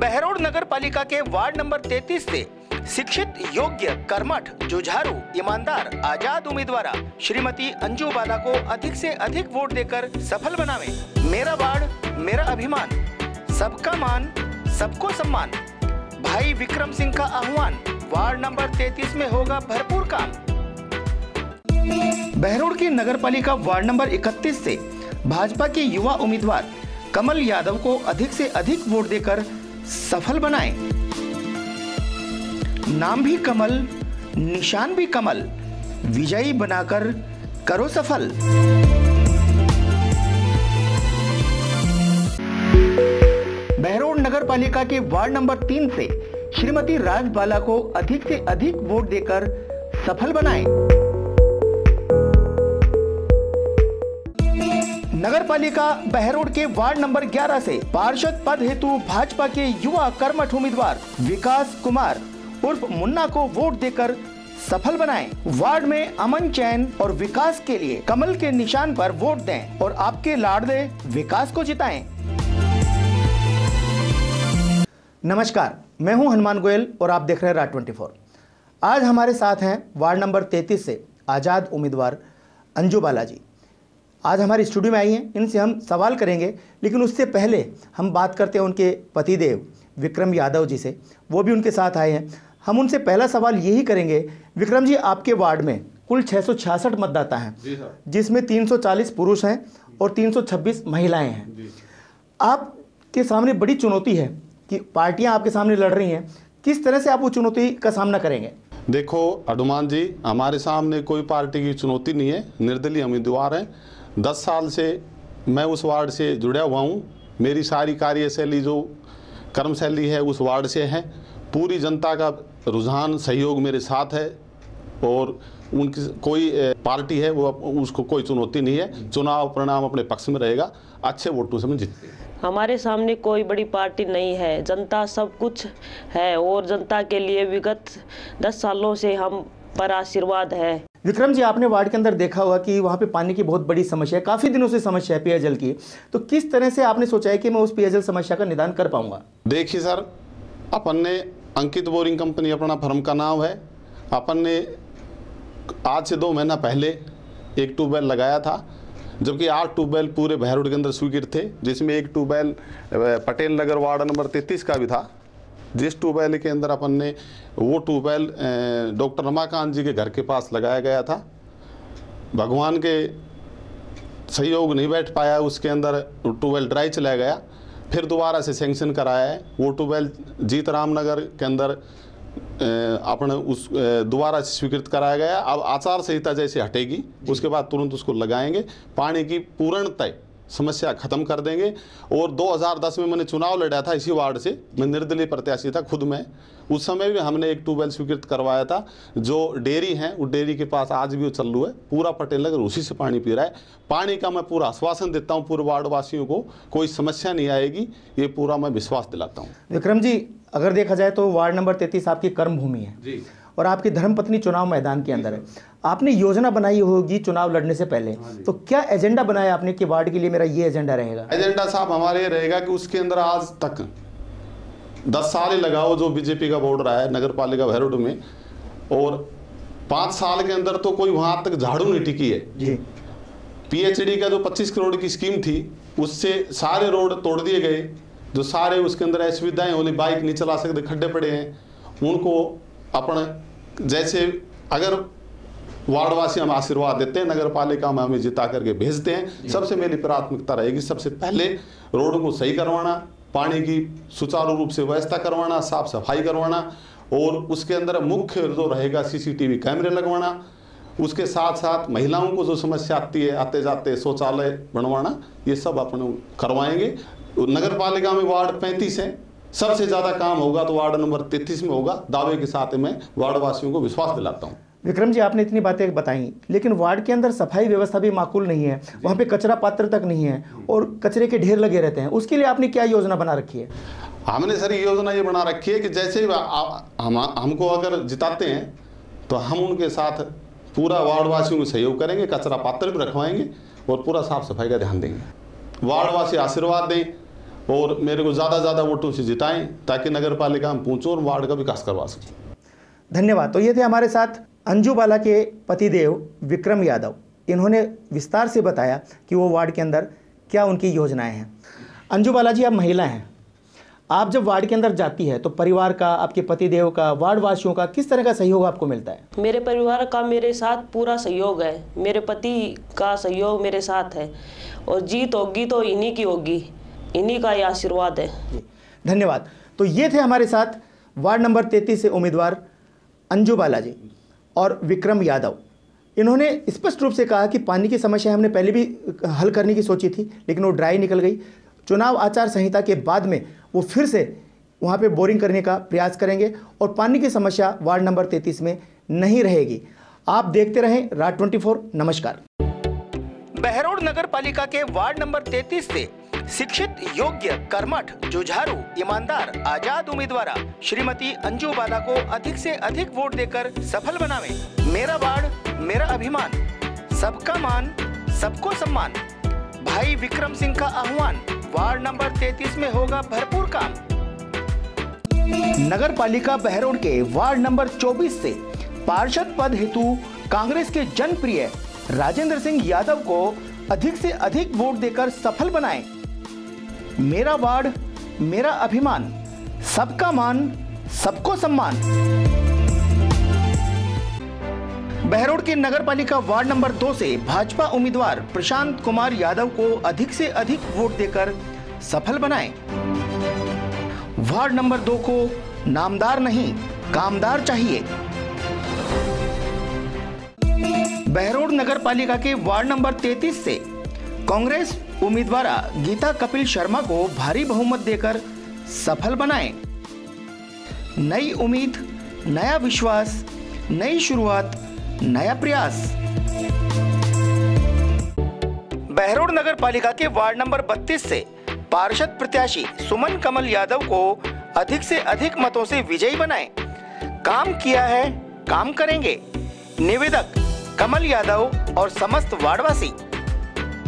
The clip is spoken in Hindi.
बहरोड नगर पालिका के वार्ड नंबर 33 से शिक्षित, योग्य, कर्मठ, जुझारू, ईमानदार, आज़ाद उम्मीदवार श्रीमती अंजू बाला को अधिक से अधिक वोट देकर सफल बनावे। मेरा वार्ड, मेरा अभिमान, सबका मान, सबको सम्मान। भाई विक्रम सिंह का आह्वान, वार्ड नंबर 33 में होगा भरपूर काम। बहरोड की नगर पालिका वार्ड नंबर 31 से भाजपा के युवा उम्मीदवार कमल यादव को अधिक से अधिक वोट देकर सफल बनाएँ। नाम भी कमल, निशान भी कमल, विजयी बनाकर करो सफल बहरोड नगर पालिका के वार्ड नंबर तीन से श्रीमती राजबाला को अधिक से अधिक वोट देकर सफल बनाएँ। नगर पालिका बहरोड के वार्ड नंबर 11 से पार्षद पद हेतु भाजपा के युवा कर्मठ उम्मीदवार विकास कुमार उर्फ़ मुन्ना को वोट देकर सफल बनाएँ। वार्ड में अमन चैन और विकास के लिए कमल के निशान पर वोट दें और आपके लाडले विकास को जिताएँ। नमस्कार, मैं हूँ हनुमान गोयल और आप देख रहे हैं राज ट्वेंटी आज हमारे साथ हैं वार्ड नंबर 33 से आज़ाद उम्मीदवार अंजू बालाजी आज हमारे स्टूडियो में आई हैं इनसे हम सवाल करेंगे लेकिन उससे पहले हम बात करते हैं उनके पतिदेव विक्रम यादव जी से। वो भी उनके साथ आए हैं। हम उनसे पहला सवाल यही करेंगे विक्रम जी आपके वार्ड में कुल छः सौ छियासठ मतदाता हैं जिसमें 340 पुरुष हैं और 326 महिलाएँ हैं। आपके सामने बड़ी चुनौती है कि पार्टियाँ आपके सामने लड़ रही हैं। किस तरह से आप वो चुनौती का सामना करेंगे? देखो हनुमान जी हमारे सामने कोई पार्टी की चुनौती नहीं है। निर्दलीय उम्मीदवार हैं। दस साल से मैं उस वार्ड से जुड़ा हुआ हूँ। मेरी सारी कार्यशैली जो कर्मशैली है, उस वार्ड से है। पूरी जनता का रुझान, सहयोग मेरे साथ है और उनकी कोई पार्टी है, वो उसको कोई चुनौती नहीं है। चुनाव परिणाम अपने पक्ष में रहेगा। अच्छे वोटों से मैं जीतते हमारे सामने कोई बड़ी पार्टी नहीं है। जनता सब कुछ है और जनता के लिए विगत दस सालों से हम पर आशीर्वाद है। विक्रम जी आपने वार्ड के अंदर देखा होगा कि वहाँ पे पानी की बहुत बड़ी समस्या है। काफ़ी दिनों से समस्या है पेयजल की। तो किस तरह से आपने सोचा है कि मैं उस पेयजल समस्या का निदान कर पाऊँगा? देखिए सर अपन ने अंकित बोरिंग कंपनी अपना फर्म का नाम है। अपन ने आज से दो महीना पहले एक ट्यूबवेल लगाया था जबकि आठ ट्यूबवेल पूरे बहरोड के अंदर स्वीकृत थे जिसमें एक tubewell Patel Nagar ward number तैतीस का भी था। जिस ट्यूबवेल के अंदर अपन ने वो ट्यूबवेल डॉक्टर रमाकांत जी के घर के पास लगाया गया था। भगवान के सहयोग नहीं बैठ पाया उसके अंदर ट्यूबवेल ड्राई चला गया। फिर दोबारा से सेंक्शन कराया है। वो ट्यूबवेल जीत रामनगर के अंदर अपने उस दोबारा से स्वीकृत कराया गया। अब आचार संहिता जैसे हटेगी उसके बाद तुरंत उसको लगाएँगे। पानी की पूर्णतः समस्या खत्म कर देंगे। और 2010 में मैंने चुनाव लड़ा था इसी वार्ड से। मैं निर्दलीय प्रत्याशी था खुद में। उस समय भी हमने एक ट्यूबवेल स्वीकृत करवाया था। जो डेयरी है वो डेयरी के पास आज भी वो चालू है। पूरा पटेल नगर उसी से पानी पी रहा है। पानी का मैं पूरा आश्वासन देता हूँ पूरे वार्ड वासियों को कोई समस्या नहीं आएगी। ये पूरा मैं विश्वास दिलाता हूँ। विक्रम जी अगर देखा जाए तो वार्ड नंबर तैतीस आपकी कर्म भूमि है। जी। और आपकी धर्मपत्नी चुनाव मैदान के अंदर है। आपने योजना बनाई होगी चुनाव लड़ने से पहले। तो क्या एजेंडा बनाया आपने कि वार्ड के लिए मेरा ये एजेंडा रहेगा? एजेंडा साहब हमारे रहेगा कि उसके अंदर आज तक दस साल ही लगाओ जो बीजेपी का बोर्ड रहा है नगर पालिका भैरोड में। और पाँच साल के अंदर तो कोई वहाँ तक झाड़ू नहीं टिकी है। जी। पीएचडी का जो 25 करोड़ की स्कीम थी उससे सारे रोड तोड़ दिए गए। जो सारे उसके अंदर असुविधाएँ होली बाइक नहीं चला सकते खड्डे पड़े हैं उनको अपन जैसे अगर वार्डवासी हम आशीर्वाद देते हैं नगर पालिका में हमें जिता करके भेजते हैं सबसे मेरी प्राथमिकता रहेगी सबसे पहले रोड को सही करवाना पानी की सुचारू रूप से व्यवस्था करवाना साफ़ सफ़ाई करवाना और उसके अंदर मुख्य जो रहेगा सीसीटीवी कैमरे लगवाना उसके साथ साथ महिलाओं को जो समस्या आती है आते जाते शौचालय बनवाना ये सब अपन करवाएँगे। नगर पालिका में वार्ड पैंतीस है सबसे ज़्यादा काम होगा तो वार्ड नंबर तैतीस में होगा। दावे के साथ मैं वार्ड वासियों को विश्वास दिलाता हूँ। विक्रम जी आपने इतनी बातें बताई लेकिन वार्ड के अंदर सफ़ाई व्यवस्था भी माकूल नहीं है। वहाँ पे कचरा पात्र तक नहीं है और कचरे के ढेर लगे रहते हैं। उसके लिए आपने क्या योजना बना रखी है? हमने सर योजना ये बना रखी है कि जैसे ही हम हमको अगर जिताते हैं तो हम उनके साथ पूरा वार्डवासियों को सहयोग करेंगे कचरा पात्र भी रखवाएँगे और पूरा साफ़ सफ़ाई का ध्यान देंगे। वार्डवासी आशीर्वाद दें और मेरे को ज़्यादा ज़्यादा वोटों से जिताएँ ताकि नगर पालिका हम पहुँचूँ और वार्ड का विकास करवा सकें। धन्यवाद। तो ये थे हमारे साथ अंजू बाला के पतिदेव विक्रम यादव। इन्होंने विस्तार से बताया कि वो वार्ड के अंदर क्या उनकी योजनाएँ हैं। अंजू बाला जी आप महिला हैं। आप जब वार्ड के अंदर जाती है तो परिवार का आपके पतिदेव का वार्ड वासियों का किस तरह का सहयोग आपको मिलता है? मेरे परिवार का मेरे साथ पूरा सहयोग है। मेरे पति का सहयोग मेरे साथ है। और जीत होगी तो इन्हीं की होगी। इन्हीं का ही आशीर्वाद है। धन्यवाद। तो ये थे हमारे साथ वार्ड नंबर तैंतीस से उम्मीदवार अंजू बालाजी और विक्रम यादव। इन्होंने स्पष्ट रूप से कहा कि पानी की समस्या हमने पहले भी हल करने की सोची थी, लेकिन वो ड्राई निकल गई। चुनाव आचार संहिता के बाद में वो फिर से वहाँ पे बोरिंग करने का प्रयास करेंगे और पानी की समस्या वार्ड नंबर तैंतीस में नहीं रहेगी। आप देखते रहें रात ट्वेंटी नमस्कार। बहरोड नगर पालिका के वार्ड नंबर 33 से शिक्षित, योग्य, कर्मठ, जुझारू, ईमानदार, आज़ाद उम्मीदवार श्रीमती अंजू बाला को अधिक से अधिक वोट देकर सफल बनावे। मेरा वार्ड, मेरा अभिमान, सबका मान, सबको सम्मान। भाई विक्रम सिंह का आह्वान, वार्ड नंबर 33 में होगा भरपूर काम। नगर पालिका बहरोड के वार्ड नंबर 24 से पार्षद पद हेतु कांग्रेस के जनप्रिय राजेंद्र सिंह यादव को अधिक से अधिक वोट देकर सफल बनाएँ। मेरा वार्ड, मेरा अभिमान, सबका मान, सबको सम्मान। बहरोड के नगर पालिका वार्ड नंबर दो से भाजपा उम्मीदवार प्रशांत कुमार यादव को अधिक से अधिक वोट देकर सफल बनाएँ। वार्ड नंबर दो को नामदार नहीं, कामदार चाहिए। बहरोड नगर पालिका के वार्ड नंबर 33 से कांग्रेस उम्मीदवार गीता कपिल शर्मा को भारी बहुमत देकर सफल बनाए। नई उम्मीद, नया विश्वास, नई शुरुआत, नया प्रयास। बहरोड नगर पालिका के वार्ड नंबर 32 से पार्षद प्रत्याशी सुमन कमल यादव को अधिक से अधिक मतों से विजयी बनाएँ। काम किया है, काम करेंगे। निवेदक कमल यादव और समस्त वार्डवासी